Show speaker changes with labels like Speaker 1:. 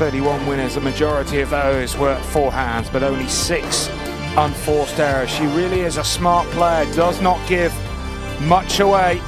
Speaker 1: 31 winners, the majority of those were forehands, but only six unforced errors. She really is a smart player, does not give much away